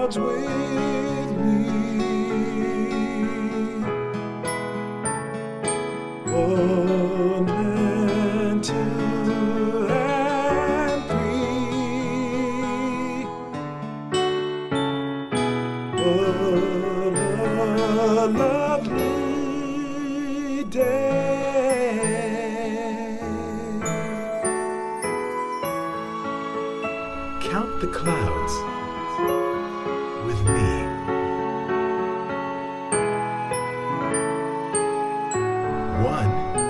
God's with me. And. What a lovely day. count the clouds one.